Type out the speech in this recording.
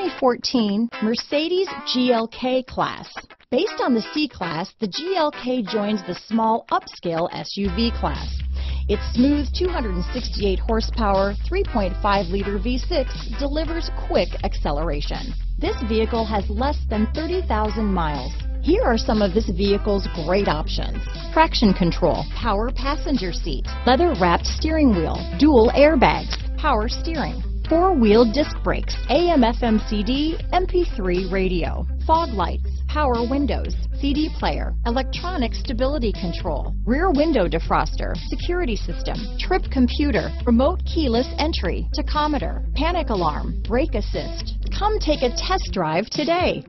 2014 Mercedes GLK class. Based on the C-Class, the GLK joins the small upscale SUV class. Its smooth 268 horsepower, 3.5-liter V6 delivers quick acceleration. This vehicle has less than 30,000 miles. Here are some of this vehicle's great options. Traction control, power passenger seat, leather wrapped steering wheel, dual airbags, power steering, four-wheel disc brakes, AM FM CD, MP3 radio, fog lights, power windows, CD player, electronic stability control, rear window defroster, security system, trip computer, remote keyless entry, tachometer, panic alarm, brake assist. Come take a test drive today.